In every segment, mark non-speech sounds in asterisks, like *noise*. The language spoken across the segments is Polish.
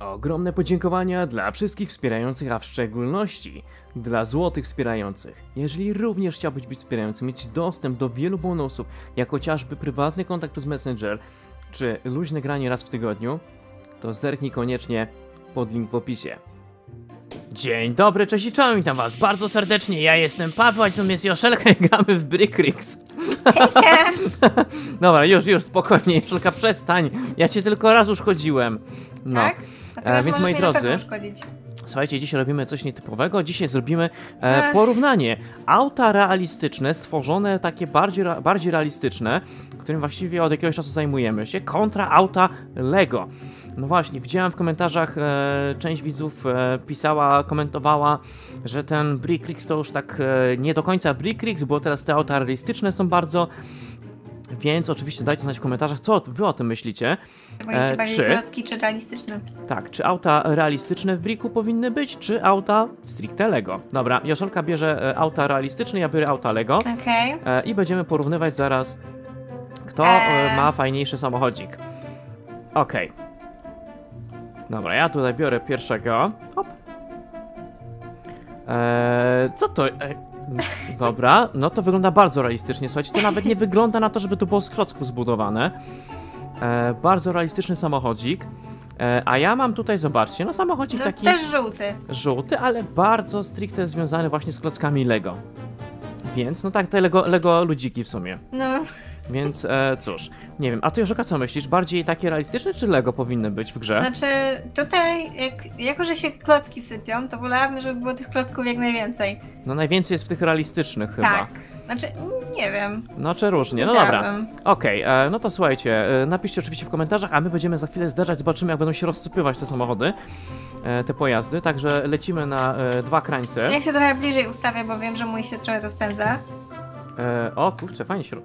Ogromne podziękowania dla wszystkich wspierających, a w szczególności dla złotych wspierających. Jeżeli również chciałbyś być wspierającym, mieć dostęp do wielu bonusów, jak chociażby prywatny kontakt przez Messenger, czy luźne granie raz w tygodniu, to zerknij koniecznie pod link w opisie. Dzień dobry, cześć i czołem, witam was bardzo serdecznie, ja jestem Paweł, a jest Joszelka i gramy w Brickrix. *laughs* Dobra, już, już, spokojnie, Joszelka, przestań, ja cię tylko raz uszkodziłem. No. Tak? E, więc moi drodzy. Słuchajcie, dzisiaj robimy coś nietypowego. Dzisiaj zrobimy e, porównanie. Auta realistyczne, stworzone takie bardziej, bardziej realistyczne, którym właściwie od jakiegoś czasu zajmujemy się, kontra auta Lego. No właśnie, widziałem w komentarzach, e, część widzów e, pisała, komentowała, że ten Brickrix to już tak e, nie do końca Brickrix, bo teraz te auta realistyczne są bardzo... Więc oczywiście dajcie znać w komentarzach, co wy o tym myślicie. E, czy- klocki czy realistyczne? Tak, czy auta realistyczne w Briku powinny być, czy auta stricte Lego? Dobra, Joszelka bierze e, auta realistyczne, ja biorę auta Lego Okej. e, i będziemy porównywać zaraz, kto Eee. e, ma fajniejszy samochodzik. Okej. Dobra, ja tutaj biorę pierwszego. Hop. Eee, co to? E, dobra, no to wygląda bardzo realistycznie. Słuchajcie, to nawet nie wygląda na to, żeby to było z klocków zbudowane. E, bardzo realistyczny samochodzik. E, a ja mam tutaj, zobaczcie, no samochodzik No taki też żółty. żółty, ale bardzo stricte związany właśnie z klockami Lego. Więc, no tak, te Lego, Lego ludziki w sumie. No, Więc, e, cóż, nie wiem. A ty, Joszeka, co myślisz? Bardziej takie realistyczne, czy Lego powinny być w grze? znaczy tutaj, jak, jako że się klocki sypią, to wolałabym, żeby było tych klocków jak najwięcej. No najwięcej jest w tych realistycznych chyba. Tak. Znaczy, nie wiem. No czy różnie, no dobra. Okej, e, no to słuchajcie, e, napiszcie oczywiście w komentarzach, a my będziemy za chwilę zdarzać, zobaczymy jak będą się rozsypywać te samochody, e, te pojazdy, także lecimy na dwa krańce. Ja się trochę bliżej ustawię, bo wiem, że mój się trochę rozpędza. E, o kurczę, fajnie się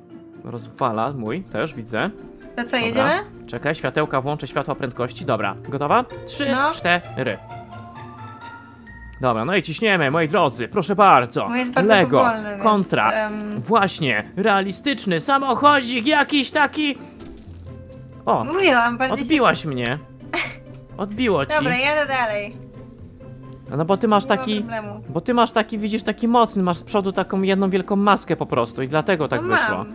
rozwala, mój też widzę. To co, Dobra. jedziemy? Czekaj, światełka, włączę światła prędkości. Dobra, gotowa? Trzy, No. cztery. Dobra, no i ciśniemy, moi drodzy, proszę bardzo. Mój jest bardzo Lego, powolny, więc, kontra. em, Właśnie, realistyczny samochodzik jakiś taki. O, Mówiłam, bardziej odbiłaś mnie. Odbiło ci. się... Dobra, jadę dalej. No bo ty masz taki. Bo ty masz taki, widzisz, taki mocny, masz z przodu taką jedną wielką maskę po prostu i dlatego tak no wyszło. Mam.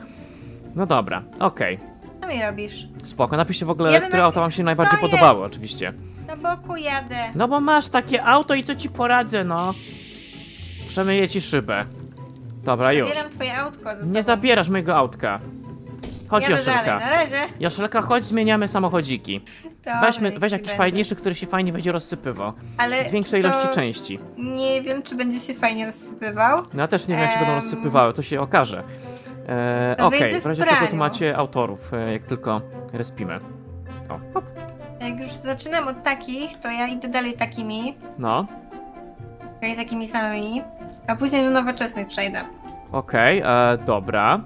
No dobra, okej. Co mi robisz? Spoko, napiszcie w ogóle, które auto wam się najbardziej Co podobało, jest? oczywiście. Na boku jadę. No bo masz takie auto i co ci poradzę, no. Przemyję ci szybę. Dobra, już. Zabieram twoje autko ze sobą. Nie zabierasz mojego autka. Chodź, Jadę dalej, na razie. Joszelka, chodź, zmieniamy samochodziki. Dobra, Weźmy, niech weź ci jakiś będzie. fajniejszy, który się fajnie będzie rozsypywał. Ale Z większej to ilości części. Nie wiem, czy będzie się fajnie rozsypywał. No ja też nie wiem, jak się będą Em. rozsypywały, to się okaże. E, Okej, wyjdzie w w razie czego tu macie autorów, e, jak tylko respimy. O, hop. Jak już zaczynam od takich, to ja idę dalej takimi. No, Dalej takimi samymi. A później do nowoczesnych przejdę. okej, e, dobra.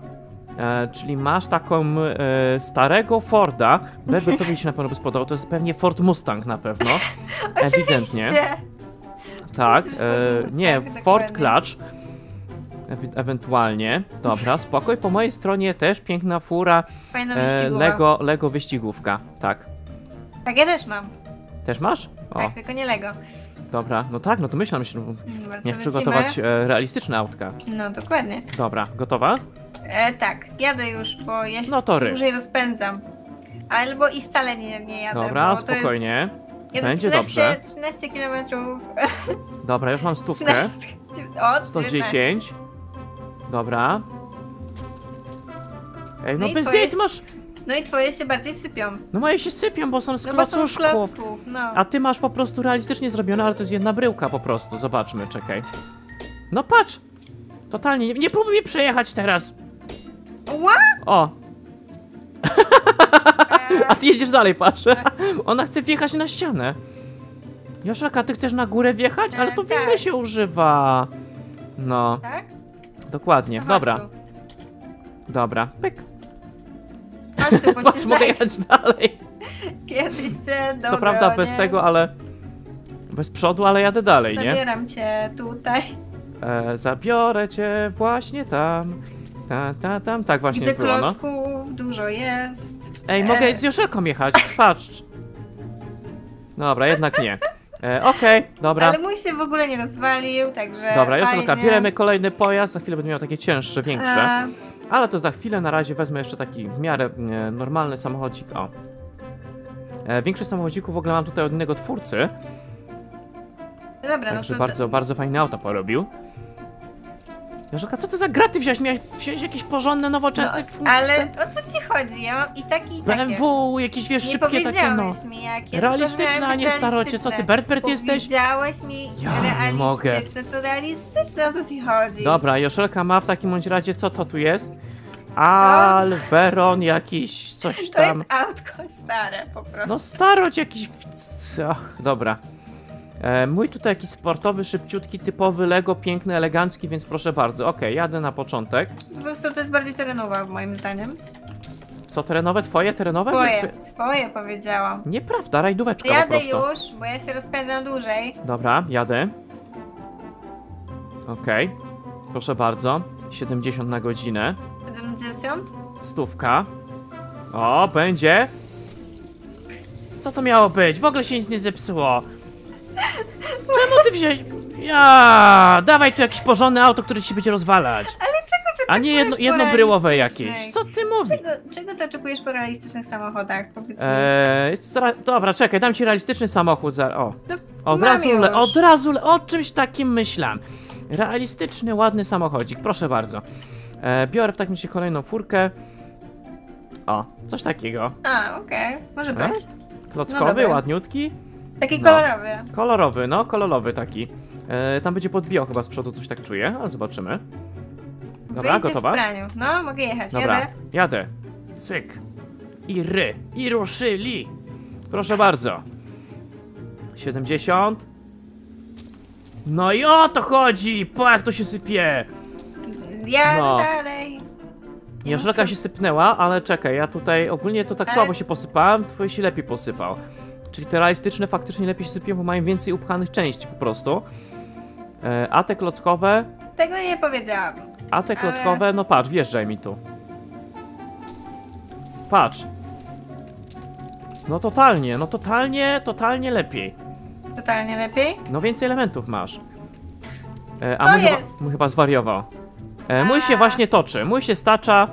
E, czyli masz taką e, starego Forda. Bebe, to się na pewno by spodobał. To jest pewnie Ford Mustang na pewno. *laughs* Ewidentnie. Tak, e, nie, Mustang, Ford. Clutch. Ewentualnie. Dobra, spokoj. Po mojej stronie też piękna fura Fajna e. Lego, Lego wyścigówka. Tak. Tak, ja też mam. Też masz? O, Tak, tylko nie Lego. dobra. No tak, no to myślałem, że Dobra, lecimy. przygotować e, realistyczne autka. No, dokładnie. Dobra, gotowa? E, tak, jadę już, bo ja się No to dłużej rozpędzam. Albo i wcale nie, nie jadę, Dobra, spokojnie. Jest, Będzie 13, dobrze. 13 km. Dobra, już mam *laughs* stówkę. 13. O, 110. Dobra. Ej, no No bez jej, ty masz... No i twoje się bardziej sypią. No moje się sypią, bo są z No bo są z klocuszków. klocków, no. A ty masz po prostu realistycznie zrobione, ale to jest jedna bryłka po prostu. Zobaczmy, czekaj. No patrz! Totalnie, nie, nie próbuj mnie przejechać teraz! Ła! O! *laughs* A ty jedziesz dalej, patrz. Ona chce wjechać na ścianę. Joszaka, ty chcesz na górę wjechać? Ale E, to winny tak. się używa. No, tak? Dokładnie. Dobra, tu. dobra. Pyk. Chodź tu, bo *laughs* Patrz, mogę jechać dalej. Kiedyś cię Co prawda bez dogonię. tego, ale... Bez przodu, ale jadę dalej, nie? Zabieram cię tutaj. E, zabiorę cię właśnie tam. Ta, ta, tam, tak właśnie Widzę było, no. dużo jest. Ej, mogę E. z Joszelką jechać, patrz. Dobra, jednak nie. E, Okej, dobra. Ale mój się w ogóle nie rozwalił, także Dobra, Joszelka, fajnie. bierzemy kolejny pojazd, za chwilę będę miał takie cięższe, większe. E, Ale to za chwilę, na razie wezmę jeszcze taki w miarę e, normalny samochodzik, o. E, większość samochodzików w ogóle mam tutaj od innego twórcy, dobra, także no to... bardzo, bardzo fajne auta porobił. Joszelka, co to za graty wziąłeś? Miałeś wziąć jakieś porządne, nowoczesne no, Ale o co ci chodzi? Ja mam i takie, i takie. BMW, jakieś wiesz, Nie szybkie takie, no. mi jakie. Realistyczne, a nie starocie. Co ty, realistyczne. Bert Bert jesteś? Powiedziałeś mi Ja nie realistyczne, mogę. to realistyczne, o co ci chodzi? Dobra, Joszelka ma w takim bądź razie, co to tu jest? Alveron jakiś, *laughs* coś To jest tam. autko stare po prostu. No staroć jakiś... Ach, dobra. E, mój tutaj jakiś sportowy, szybciutki, typowy Lego, piękny, elegancki, więc proszę bardzo. Okej, jadę na początek. Po prostu to jest bardziej terenowa moim zdaniem. Co, terenowe? Twoje terenowe? Twoje, twoje. twoje powiedziałam. Nieprawda, rajdóweczka Jadę już, bo ja się rozpędzam dłużej. Dobra, jadę. Okej. Proszę bardzo. 70 na godzinę. 70? Stówka. O, będzie. Co to miało być? W ogóle się nic nie zepsuło. Czemu ty wziąłeś... Ja, dawaj tu jakieś porządne auto, które ci się będzie rozwalać. Ale czego ty A nie jedno, oczekujesz po jedno bryłowe realistycznych? jakieś. Co ty mówisz? Czego, czego ty oczekujesz po realistycznych samochodach? Powiedz mi. Eee, dobra, czekaj, dam ci realistyczny samochód za... O, No, od razu, le- od razu, le- o czymś takim myślałem. Realistyczny, ładny samochodzik, proszę bardzo. E, biorę w takim razie kolejną furkę. O, coś takiego. A, okej, może E? być. No Klockowy, dobra. ładniutki. Taki No. kolorowy. Kolorowy, no, kolorowy taki. E, tam będzie podbijał chyba z przodu, coś tak czuję, ale zobaczymy. Dobra, Wyjdzie gotowa? w praniu. No, mogę jechać, Dobra, jadę. jadę. Cyk. I ry. I ruszyli. Proszę bardzo. 70. No i o to chodzi! Po jak to się sypie! Jadę No. dalej. Muszę- się sypnęła, ale czekaj, ja tutaj ogólnie to tak Ale- słabo się posypałem, twój się lepiej posypał. Czyli te realistyczne faktycznie lepiej się sypią, bo mają więcej upchanych części po prostu. E, a te klockowe, Tego nie powiedziałam. a te Ale- klockowe, no patrz, wjeżdżaj mi tu. Patrz. No totalnie, no totalnie, totalnie lepiej. Totalnie lepiej. No więcej elementów masz. E, a To mój chyba, jest. mój chyba zwariował. E, mój się A. właśnie toczy, mój się stacza.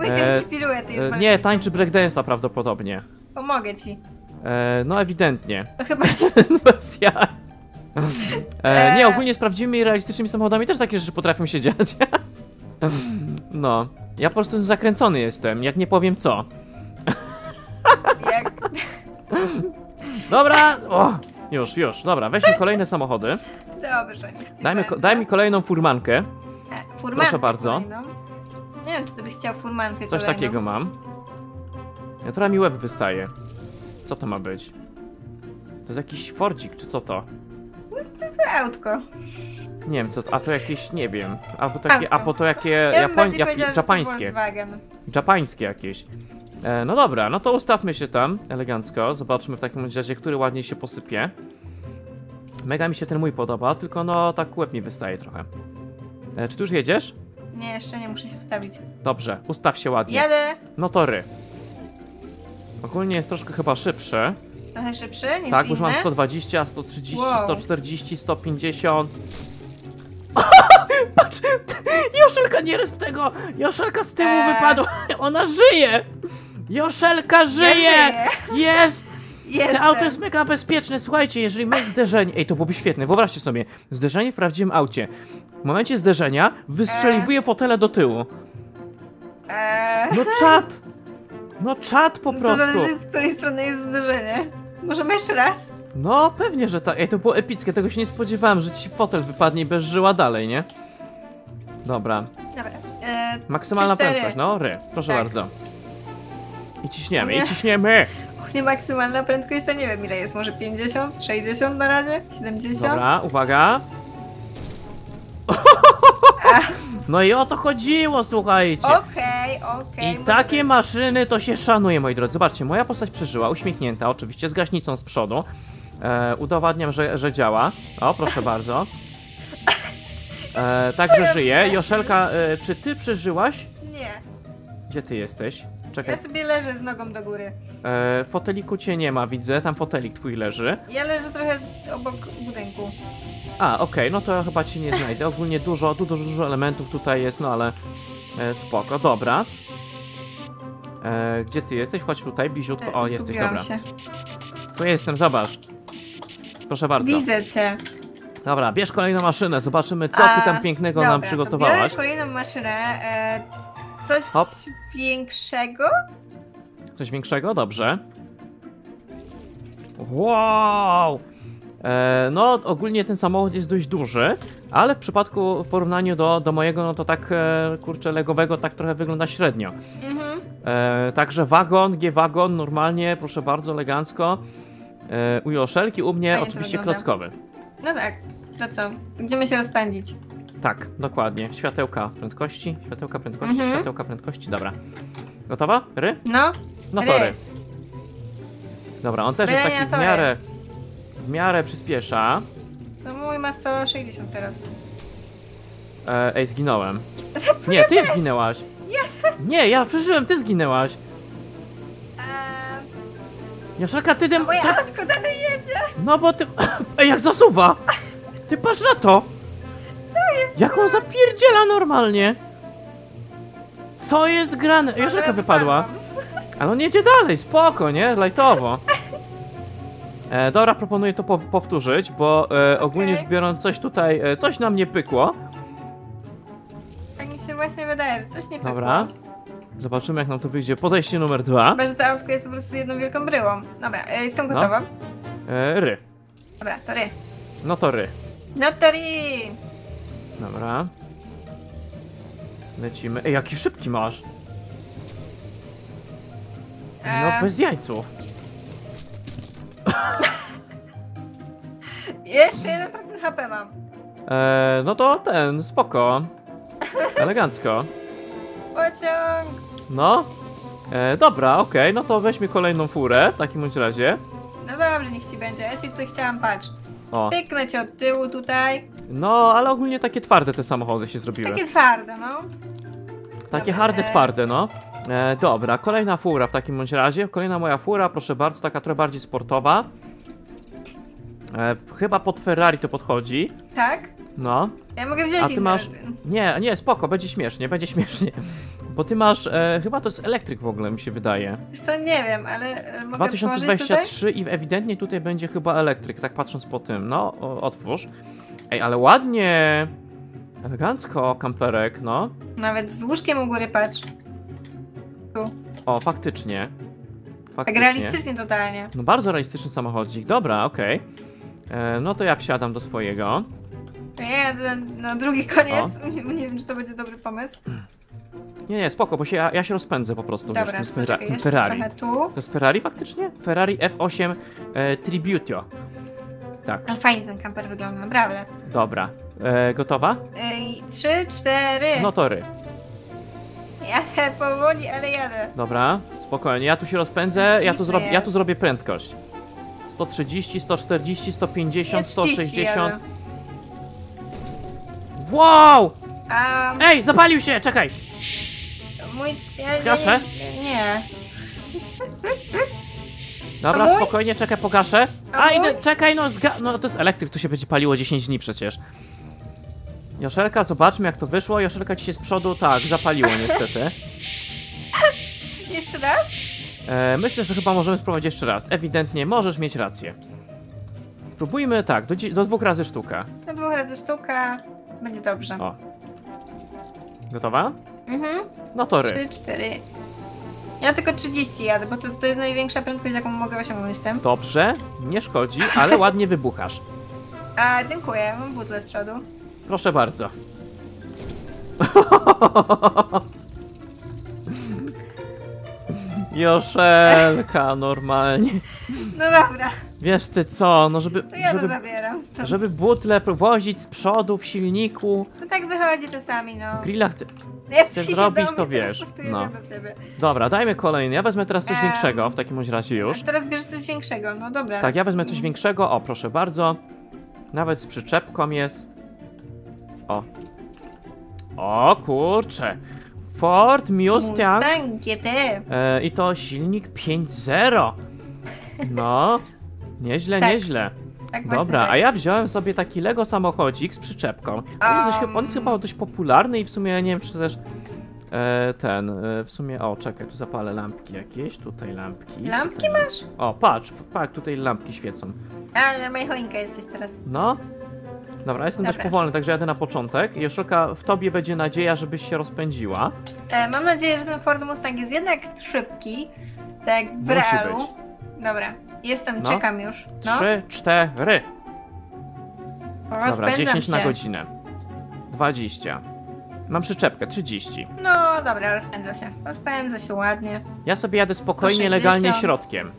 Weekend E, piruety jest E, nie, tańczy breakdance'a prawdopodobnie. Pomogę ci. E, no ewidentnie. Chyba... *laughs* Bez ja. E, nie, E. ogólnie z prawdziwymi realistycznymi samochodami też takie rzeczy potrafią się dziać. *laughs* No, ja po prostu zakręcony jestem, jak nie powiem co. Jak... Dobra, o, już, już, dobra, weźmy kolejne samochody. Dobrze, niech ci Dajmy, daj mi kolejną furmankę. E, Furmankę Proszę bardzo. kolejną. Nie wiem, czy ty byś chciał furmankę Coś kolejną. takiego mam. Ja trochę mi łeb wystaje. Co to ma być? To jest jakiś Fordzik, czy co to? Autko. Nie wiem co to, a to jakieś, nie wiem. Albo takie, Autko. albo to jakie Ja Japoń, to japańskie. Japańskie jakieś. E, no dobra, no to ustawmy się tam elegancko. Zobaczmy w takim razie, który ładniej się posypie. Mega mi się ten mój podoba, tylko no tak łeb mi wystaje trochę. E, czy tu już jedziesz? Nie, jeszcze nie muszę się ustawić. Dobrze, ustaw się ładnie. Jadę. No to ry. Ogólnie jest troszkę chyba szybszy. Trochę szybszy niż Tak, już mam 120, 130, Wow. 140, 150. *laughs* Patrz! Joszelka nie rysp tego! Joszelka z tyłu Eee. wypadła! *laughs* Ona żyje! Joszelka żyje! żyję. Jest! Jestem. To auto jest mega bezpieczne. Słuchajcie, jeżeli my zderzenie. Ej, to byłoby świetne. Wyobraźcie sobie. Zderzenie w prawdziwym aucie. W momencie zderzenia wystrzeliwuje fotele do tyłu. Eee, No czad! No czad po To prostu. zależy z której strony jest zderzenie. Możemy jeszcze raz? No, pewnie, że tak. Ej, to było epickie, tego się nie spodziewałem, że ci fotel wypadnie i bez żyła dalej, nie? Dobra. Dobra. Eee, Maksymalna trzy, cztery. prędkość, no, ry. Proszę Tak. bardzo. I ciśniemy, Nie. i ciśniemy! Och, nie maksymalna prędkość, to nie wiem ile jest. Może 50, 60 na razie? 70? Dobra, uwaga. No i o to chodziło, słuchajcie. Okej, okej. I może takie być. maszyny to się szanuje, moi drodzy. Zobaczcie, moja postać przeżyła, uśmiechnięta, oczywiście, z gaśnicą z przodu. E, udowadniam, że, że działa. O, proszę bardzo. E, także żyje. Joszelka, e, czy ty przeżyłaś? Nie. Gdzie ty jesteś? Czekaj. Ja sobie leżę z nogą do góry. E, foteliku cię nie ma, widzę. Tam fotelik twój leży. Ja leżę trochę obok budynku. A, okej, no to ja chyba ci nie znajdę. Ogólnie dużo, dużo, dużo elementów tutaj jest, no ale e, spoko, dobra. E, gdzie ty jesteś? Chodź tutaj, bliziutko. O, E, jesteś, dobra. Się. Tu jestem, zobacz. Proszę bardzo. Widzę cię. Dobra, bierz kolejną maszynę, zobaczymy, co ty A, tam pięknego Dobra, nam to przygotowałaś. Biorę kolejną maszynę. E, coś Hop. większego? Coś większego? Dobrze. Wow! E, no, ogólnie ten samochód jest dość duży, ale w przypadku, w porównaniu do, do mojego, no to tak, e, kurczę, legowego, tak trochę wygląda średnio. Mhm. E, także wagon, G-wagon, normalnie, proszę bardzo, elegancko. E, u Joszelki, u mnie Fajnie oczywiście klockowy. No tak. To co? Będziemy się rozpędzić. Tak, dokładnie. Światełka prędkości, światełka prędkości, Mhm. światełka prędkości, dobra. Gotowa? Ry? No. No Ry. to ry. Dobra, on też jest Ry, taki w ry. miarę, miarę przyspiesza. No mój ma 160 teraz. E, ej, zginąłem. Nie, ty zginęłaś. Nie, ja przeżyłem, ty zginęłaś. Eee, Joszelka, ty moje ty- autko dalej jedzie! No bo ty... Ej, jak zasuwa! Ty patrz na to! Co jest? Jak on zapierdziela normalnie! Co jest grane? Ale wypadła. Ale on jedzie dalej, spoko, nie? Lajtowo. *laughs* E, dobra, proponuję to pow- powtórzyć, bo e, ogólnie Okej. rzecz biorąc coś tutaj, e, coś nam nie pykło. Tak mi się właśnie wydaje, że coś nie pykło. Dobra. Zobaczymy jak nam to wyjdzie. Podejście numer dwa. Chyba, że to autko jest po prostu jedną wielką bryłą. Dobra, e, jestem No. gotowa. E, ry. Dobra, to ry. No to ry. No to ry! Dobra. Lecimy. Ej, jaki szybki masz. No bez jajców. *laughs* Jeszcze 1% HP mam. E, no to ten, spoko. Elegancko. Pociąg! No. E, dobra, okej, no to weźmy kolejną furę w takim bądź razie. No dobrze, niech ci będzie. Ja ci tutaj chciałam, patrz. O. Pyknę cię od tyłu tutaj. No, ale ogólnie takie twarde te samochody się zrobiły. Takie twarde, no. Takie Dobra, harde, e- twarde, no. E, dobra, kolejna fura w takim bądź razie. Kolejna moja fura, proszę bardzo, taka trochę bardziej sportowa. E, chyba pod Ferrari to podchodzi. Tak? No. Ja mogę wziąć A ty masz- Nie, nie, spoko, będzie śmiesznie, będzie śmiesznie. Bo ty masz, e, chyba to jest elektryk w ogóle, mi się wydaje. Co, nie wiem, ale e, mogę położyć tutaj? 2023 i ewidentnie tutaj będzie chyba elektryk, tak patrząc po tym. No, o, otwórz. Ej, ale ładnie. Elegancko, kamperek, no. Nawet z łóżkiem u góry, patrz. O, faktycznie. Tak Faktycznie. realistycznie totalnie. No bardzo realistyczny samochodzik. Dobra, okej. E, No to ja wsiadam do swojego. Jadę na drugi koniec. Nie, nie wiem, czy to będzie dobry pomysł. Nie, nie, spoko, bo się, ja, ja się rozpędzę po prostu, wiesz, Dobra, tym, z Ferra- poczekaj, tym Ferrari. tu. To jest Ferrari faktycznie? Ferrari F8 e, Tributio. Tak, Ale fajnie ten kamper wygląda, naprawdę. dobra. E, gotowa? Ej, trzy, cztery. No to ry. Jadę powoli, ale jadę. Dobra, spokojnie. Ja tu się rozpędzę, ja tu, ja tu zrobię prędkość. 130, 140, 150, Ja 30 160. jadę. Wow! A Ej, zapalił się, czekaj! mój... Ja, Zgaszę? Nie, nie. *laughs* Dobra, spokojnie, czekaj, pogaszę. A idę, czekaj, no, zga... no to jest elektryk, to się będzie paliło 10 dni przecież. Joszelka, zobaczmy jak to wyszło. Joszelka ci się z przodu, tak, zapaliło niestety. *laughs* Jeszcze raz? E, myślę, że chyba możemy spróbować jeszcze raz. Ewidentnie, możesz mieć rację. Spróbujmy tak, do, do dwóch razy sztuka. Na dwóch razy sztuka. Będzie dobrze. O. Gotowa? Mhm. No to ry. Trzy, cztery. Ja tylko 30 jadę, bo to, to jest największa prędkość, jaką mogę osiągnąć tym. Dobrze, nie szkodzi, ale ładnie wybuchasz. *laughs* A, dziękuję. Mam butlę z przodu. Proszę bardzo. *laughs* Joszelka, normalnie. No dobra, Wiesz ty co, no żeby, to ja to żeby, zabieram stąd. żeby butle wozić z przodu w silniku, No tak wychodzi czasami, no. grilla chce... Jak chcesz zrobić, to wiesz. No. Dobra, dajmy kolejny. Ja wezmę teraz coś Em, większego w takim bądź razie już. Teraz bierzesz coś większego, no dobra. Tak, ja wezmę coś większego. O, proszę bardzo. Nawet z przyczepką jest. O. O, kurczę. Ford Mustang. Mustang GT. E, I to silnik 5.0. No. Nieźle, Tak, nieźle. Tak Dobra, tak. a ja wziąłem sobie taki Lego samochodzik z przyczepką. On jest, Um. on jest chyba dość popularny i w sumie ja nie wiem, czy też e, ten, e, w sumie, o czekaj, tu zapalę lampki jakieś, tutaj lampki. Lampki tutaj, masz? O, patrz, patrz, tutaj lampki świecą. A, na moja choinka jesteś teraz. No. Dobra, jestem dość Dobra. powolny, także jadę na początek. Joszelka, w tobie będzie nadzieja, żebyś się rozpędziła. E, mam nadzieję, że ten Ford Mustang jest jednak szybki. Tak jak w Musi realu. być. Dobra, jestem, No. czekam już. No. Trzy, cztery. O, Dobra, spędzam 10 się. na godzinę. 20. Mam przyczepkę, 30. No dobra, rozpędza się. Rozpędza się ładnie. Ja sobie jadę spokojnie, 160. legalnie środkiem.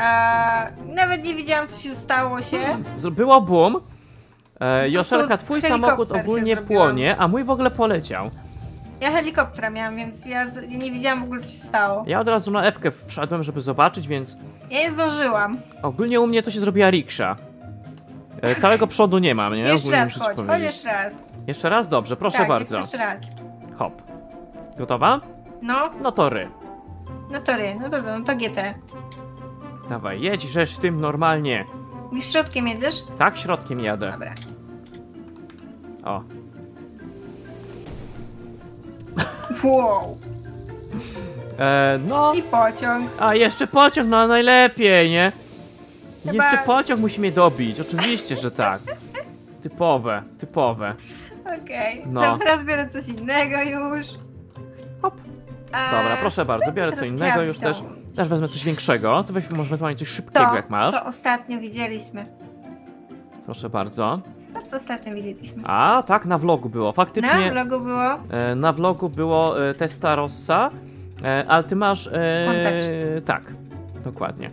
A, nawet nie widziałam, co się stało się. Z- Było boom. E, Joszelka, twój samochód ogólnie płonie, a mój w ogóle poleciał. Ja helikoptera miałam, więc ja nie widziałam w ogóle, co się stało. Ja od razu na F-kę wszedłem, żeby zobaczyć, więc Ja nie zdążyłam. ogólnie u mnie to się zrobiła riksza. E, całego przodu nie mam, nie? Jeszcze ogólnie raz chodź, chodź jeszcze raz. Jeszcze raz? Dobrze, proszę tak, bardzo. Jeszcze raz. Hop. Gotowa? No, No to ry. no to ry, no to, no to GT. Dawaj, jedź żeż tym normalnie. I środkiem jedziesz? Tak, środkiem jadę. Dobra. O. Wow. E, no, I pociąg. a jeszcze pociąg, no najlepiej, nie? Chyba- Jeszcze pociąg musi mnie dobić, oczywiście, że tak. Typowe, typowe. Okej. No. To teraz biorę coś innego już. Hop. Dobra, proszę bardzo, biorę co innego już też. Też wezmę coś większego. To weź może ewentualnie coś szybkiego, To, jak masz. co ostatnio widzieliśmy. Proszę bardzo. To, co ostatnio widzieliśmy. A, tak, na vlogu było. Na Faktycznie vlogu było e, na vlogu było e, Testa Rossa, e, ale ty masz... E, tak, dokładnie.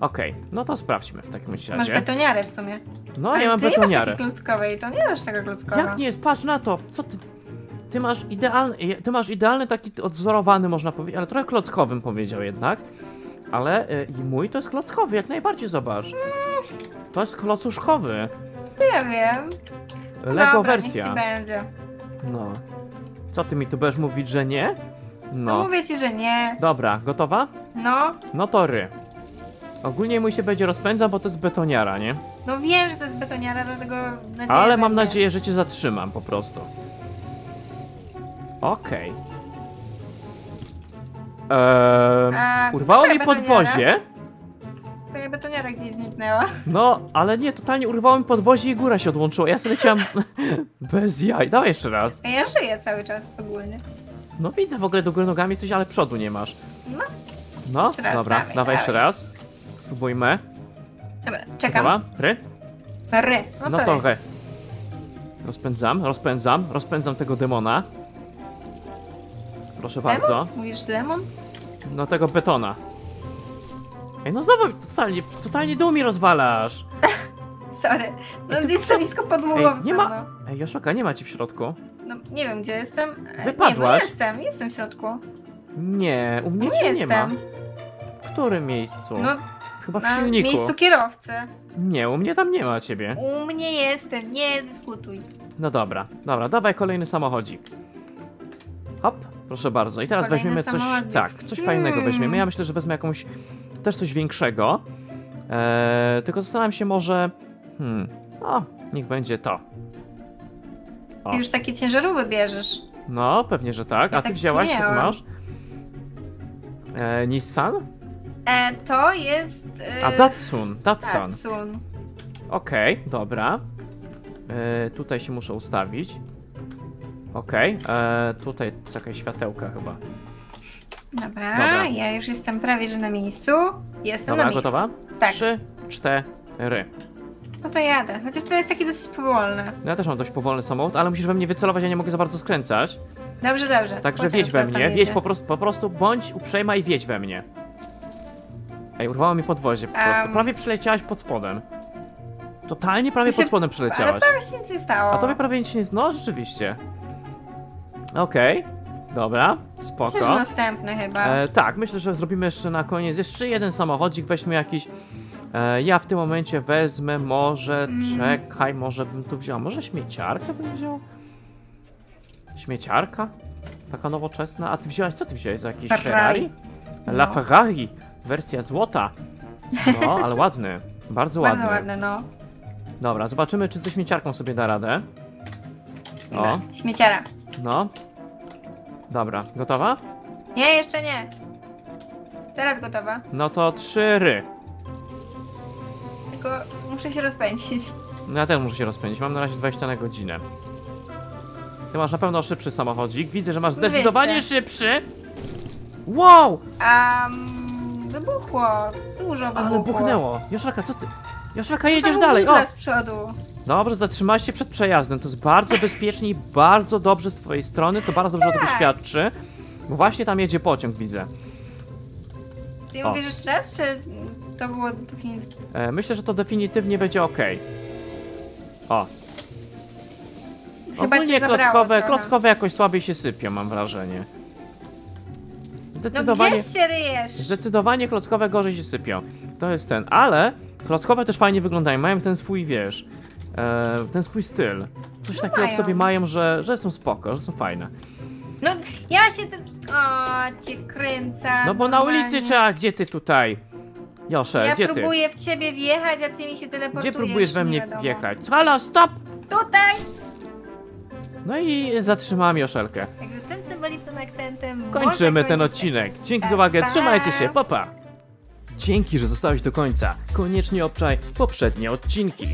Okej, no to sprawdźmy w takim Masz razie. betoniarę w sumie. No, Ale ja mam ty nie masz betoniarę. takiej to nie masz tego klockowa. Jak nie jest? Patrz na to! Co ty... Ty masz idealny, ty masz idealny taki odwzorowany, można powiedzieć, ale trochę klockowym powiedział jednak. Ale y, i mój to jest klockowy, jak najbardziej zobacz. To jest klocuszkowy. Ja wiem. Lego Dobra, wersja. Niech ci będzie. No. Co ty mi tu będziesz mówić, że nie? No. No. mówię ci, że nie. Dobra, gotowa? No, No to ry. Ogólnie mój się będzie rozpędzał, bo to jest betoniara, nie? no wiem, że to jest betoniara, dlatego nadzieję Ale mam będzie. nadzieję, że cię zatrzymam po prostu. Okej. Eee, A, urwało co mi twoja podwozie. Twoja betoniara gdzieś zniknęła. No, ale nie, totalnie urwało mi podwozie i góra się odłączyła. Ja sobie leciałem *laughs* bez jaj. Dawaj jeszcze raz. A ja żyję cały czas ogólnie. No widzę w ogóle do góry nogami jesteś, ale przodu nie masz. No. No, Jeszcze raz, dobra, dawaj, dawaj jeszcze raz. Spróbujmy. Dobra, czekam. Gotowa? Ry? Ry. No, No to, to ry. ry. Rozpędzam, rozpędzam, rozpędzam tego demona. Proszę bardzo. Mówisz demon? No tego betona. Ej, no znowu totalnie, totalnie dół mi rozwalasz. *laughs* Sorry. No Ej, co? blisko podłogowca, Ej, nie ma- no. Ej, Joszoka, nie ma ci w środku. no. Nie wiem, gdzie jestem. E, Nie, no Wypadłaś. jestem, jestem w środku. Nie, u mnie No nie ma. W którym miejscu? No, Chyba w silniku. miejscu kierowcy. Nie, u mnie tam nie ma ciebie. U mnie jestem, nie dyskutuj. No dobra, dobra, dawaj kolejny samochodzik. Hop, proszę bardzo. I teraz Kolejny weźmiemy coś, tak, coś fajnego Hmm. weźmiemy. Ja myślę, że wezmę jakąś, też coś większego. Eee, tylko zastanawiam się może, hmm, no, niech będzie to. O. Ty już takie ciężarówki bierzesz. No, pewnie, że tak. Ja A ty tak wzięłaś, co ty masz? E, Nissan? E, to jest... E, A, Datsun, Datsun. Datsun. Okej, dobra. E, tutaj się muszę ustawić. Okej, e, tutaj jakaś światełka chyba. Dobra, Dobra. ja już jestem prawie, że na miejscu. Jestem Dobra, na miejscu. gotowa? Tak. Trzy, cztery. No to jadę. Chociaż to jest takie dosyć powolne. No ja też mam dość powolny samochód, ale musisz we mnie wycelować, ja nie mogę za bardzo skręcać. Dobrze, dobrze. Także wiedź we mnie, wiedź po prostu, po prostu bądź uprzejma i wiedź we mnie. Ej, urwało mi podwozie po prostu. Em. Prawie przyleciałaś pod spodem. Totalnie prawie pod spodem Ale przeleciałaś. prawie się nic nie stało. A tobie prawie nic nie... No, rzeczywiście. Okej. Dobra, Myślę, że spoko. następny chyba. E, tak, myślę, że zrobimy jeszcze na koniec jeszcze jeden samochodzik, weźmy jakiś. E, ja w tym momencie wezmę może, Mm. czekaj, może bym tu wziął, może śmieciarkę bym wziął? Śmieciarka? Taka nowoczesna? A ty wziąłeś, co ty wziąłeś za jakiś Ferrari. Ferrari? La No. Ferrari, wersja złota. No, ale ładny, bardzo ładny. Bardzo ładne, no. Dobra, zobaczymy, czy ze śmieciarką sobie da radę. O, Śmieciara. no. Dobra, gotowa? Nie, jeszcze nie. Teraz gotowa. No to trzy ry. Tylko muszę się rozpędzić. No ja też muszę się rozpędzić, mam na razie 20 na godzinę. Ty masz na pewno szybszy samochodzik. Widzę, że masz zdecydowanie 200. szybszy. Wow! A um, wybuchło. Dużo wybuchło. Ale buchnęło. Joszaka, co ty? Joszaka, jedziesz dalej. O! z przodu. Dobrze, zatrzymałaś się przed przejazdem. To jest bardzo bezpiecznie i bardzo dobrze z twojej strony. To bardzo dobrze o tobie Tak. świadczy. Bo właśnie tam jedzie pociąg, widzę. Ty O. mówisz jeszcze raz, czy to było definitywnie? E, myślę, że to definitywnie będzie ok. O, Chyba ogólnie cię zabrało klockowe, trochę. klockowe jakoś słabiej się sypią, mam wrażenie. No Zdecydowanie. gdzie się ryjesz? Zdecydowanie klockowe gorzej się sypią. To jest ten, ale klockowe też fajnie wyglądają. Mają ten swój, wiesz, e, ten swój styl. Coś takiego w No mają. sobie mają, że, że są spoko, że są fajne. No ja się ten... O, cię kręcę. No bo na ulicy trzeba, gdzie ty tutaj? Josze, Ja gdzie ty? próbuję w ciebie wjechać, a ty mi się teleportujesz. Gdzie próbujesz we nie mnie wiadomo. wjechać? Halo, stop! Tutaj! No i zatrzymałam Joszelkę. Także tym symbolicznym akcentem Kończymy ten odcinek. Dzięki za uwagę, pa. trzymajcie się, papa! Dzięki, że zostałeś do końca. Koniecznie obczaj poprzednie odcinki.